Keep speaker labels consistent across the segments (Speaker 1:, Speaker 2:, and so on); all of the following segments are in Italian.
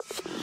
Speaker 1: you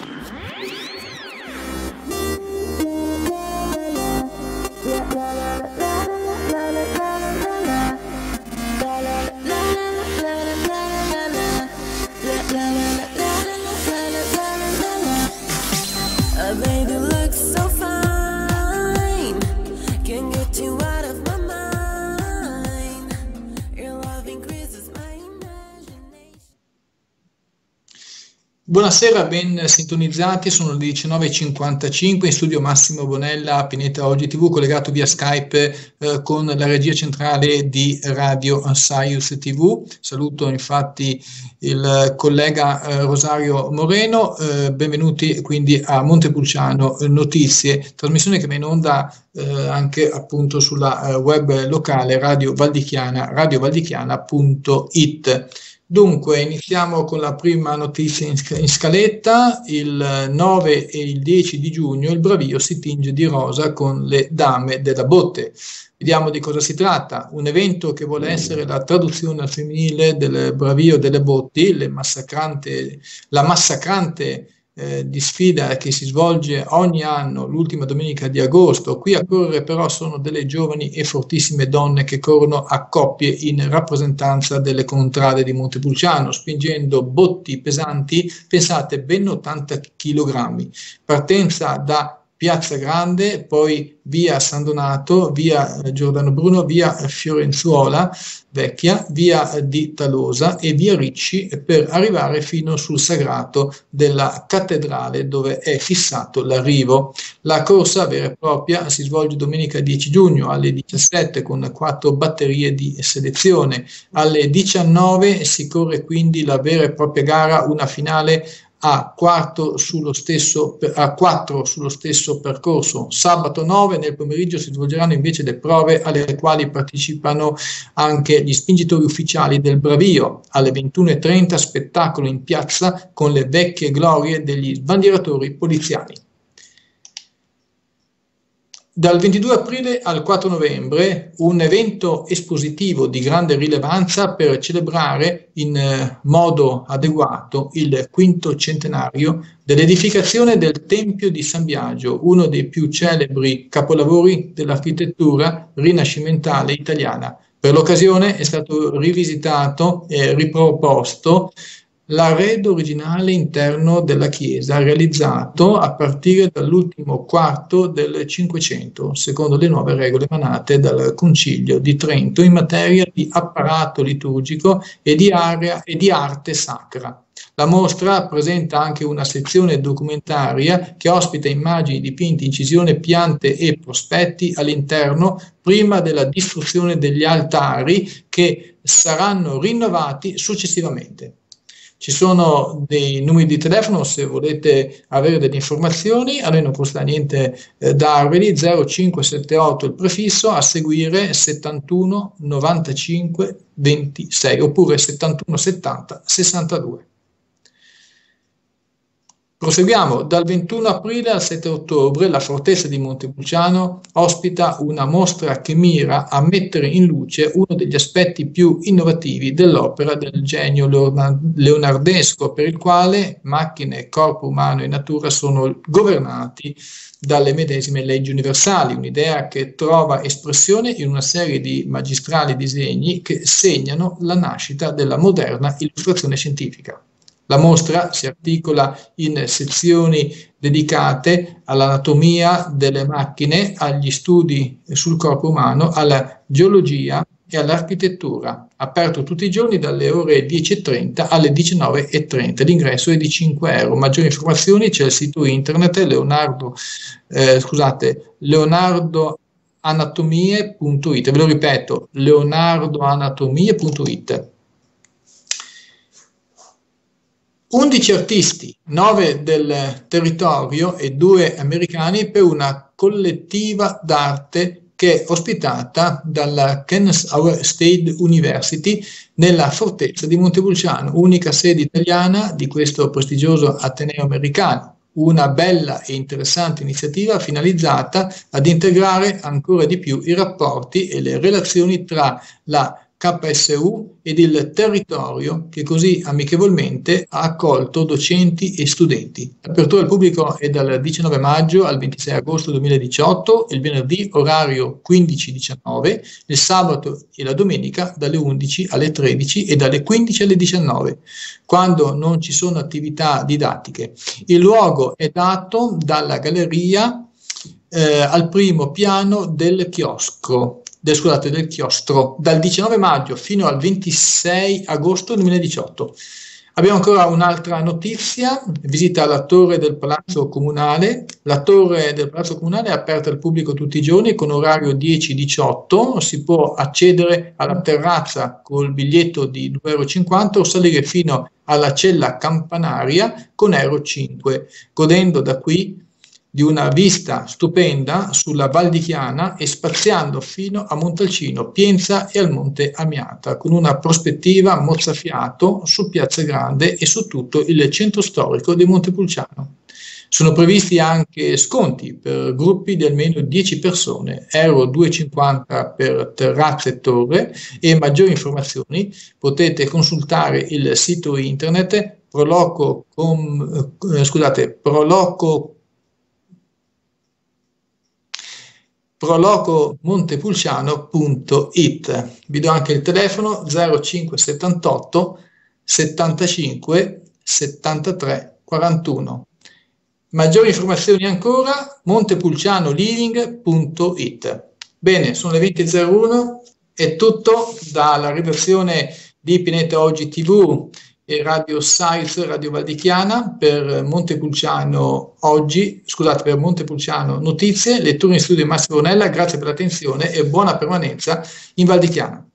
Speaker 1: Buonasera, ben sintonizzati, sono le 19.55 in studio Massimo Bonella a Pineta Oggi TV, collegato via Skype eh, con la regia centrale di Radio Saius TV. Saluto infatti il collega eh, Rosario Moreno, eh, benvenuti quindi a Montepulciano Notizie, trasmissione che va in onda eh, anche appunto sulla eh, web locale Radio Valdichiana, radiovaldichiana.it. Dunque, iniziamo con la prima notizia in, scaletta. Il 9 e il 10 di giugno il bravio si tinge di rosa con le dame della botte. Vediamo di cosa si tratta. Un evento che vuole essere la traduzione al femminile del bravio delle botti, massacrante, la massacrante eh, di sfida che si svolge ogni anno l'ultima domenica di agosto. Qui a correre però sono delle giovani e fortissime donne che corrono a coppie in rappresentanza delle contrade di Montepulciano, spingendo botti pesanti, pensate ben 80 kg. Partenza da Piazza Grande, poi via San Donato, via Giordano Bruno, via Fiorenzuola Vecchia, via di Talosa e via Ricci per arrivare fino sul sagrato della cattedrale dove è fissato l'arrivo. La corsa vera e propria si svolge domenica 10 giugno alle 17 con quattro batterie di selezione. Alle 19 si corre quindi la vera e propria gara, una finale a, quarto sullo stesso, a 4 sullo stesso percorso. Sabato 9 nel pomeriggio si svolgeranno invece le prove alle quali partecipano anche gli spingitori ufficiali del Bravio. Alle 21.30 spettacolo in piazza con le vecchie glorie degli sbandieratori poliziani. Dal 22 aprile al 4 novembre un evento espositivo di grande rilevanza per celebrare in eh, modo adeguato il quinto centenario dell'edificazione del Tempio di San Biagio, uno dei più celebri capolavori dell'architettura rinascimentale italiana. Per l'occasione è stato rivisitato e riproposto l'arredo originale interno della chiesa realizzato a partire dall'ultimo quarto del Cinquecento, secondo le nuove regole emanate dal Concilio di Trento in materia di apparato liturgico e di, area, e di arte sacra. La mostra presenta anche una sezione documentaria che ospita immagini, dipinti, incisioni, piante e prospetti all'interno prima della distruzione degli altari che saranno rinnovati successivamente. Ci sono dei numeri di telefono se volete avere delle informazioni, a noi non costa niente eh, darveli, 0578 il prefisso, a seguire 71 95 26 oppure 71 70 62. Proseguiamo, dal 21 aprile al 7 ottobre la fortezza di Montepulciano ospita una mostra che mira a mettere in luce uno degli aspetti più innovativi dell'opera del genio leonardesco per il quale macchine, corpo umano e natura sono governati dalle medesime leggi universali, un'idea che trova espressione in una serie di magistrali disegni che segnano la nascita della moderna illustrazione scientifica. La mostra si articola in sezioni dedicate all'anatomia delle macchine, agli studi sul corpo umano, alla geologia e all'architettura, aperto tutti i giorni dalle ore 10.30 alle 19.30. L'ingresso è di 5 euro. Maggiori informazioni c'è il sito internet Leonardo, eh, scusate, leonardoanatomie.it. Ve lo ripeto, leonardoanatomie.it. 11 artisti, 9 del territorio e 2 americani per una collettiva d'arte che è ospitata dalla Kennesaw State University nella fortezza di Montepulciano, unica sede italiana di questo prestigioso Ateneo americano. Una bella e interessante iniziativa finalizzata ad integrare ancora di più i rapporti e le relazioni tra la KSU ed il territorio che così amichevolmente ha accolto docenti e studenti. L'apertura al pubblico è dal 19 maggio al 26 agosto 2018, il venerdì orario 15-19, il sabato e la domenica dalle 11 alle 13 e dalle 15 alle 19, quando non ci sono attività didattiche. Il luogo è dato dalla galleria eh, al primo piano del chiosco del, scusate, del chiostro dal 19 maggio fino al 26 agosto 2018. Abbiamo ancora un'altra notizia, visita alla torre del Palazzo Comunale. La torre del Palazzo Comunale è aperta al pubblico tutti i giorni con orario 10-18, si può accedere alla terrazza col biglietto di 2,50 euro o salire fino alla cella campanaria con Euro 5, godendo da qui di una vista stupenda sulla Val di Chiana e spaziando fino a Montalcino, Pienza e al Monte Amiata, con una prospettiva mozzafiato su Piazza Grande e su tutto il centro storico di Montepulciano. Sono previsti anche sconti per gruppi di almeno 10 persone, euro 2,50 per terrazze e torre e maggiori informazioni potete consultare il sito internet proloco, com, eh, scusate, proloco prolocomontepulciano.it. Vi do anche il telefono 0578 75 73 41. Maggiori informazioni ancora montepulcianoliving.it. Bene, sono le 20.01, è tutto dalla redazione di Pineta Oggi TV Radio Sites Radio Valdichiana per Montepulciano oggi, scusate, per Montepulciano Notizie, lettura in studio di Massimo Bonella, grazie per l'attenzione e buona permanenza in Valdichiana.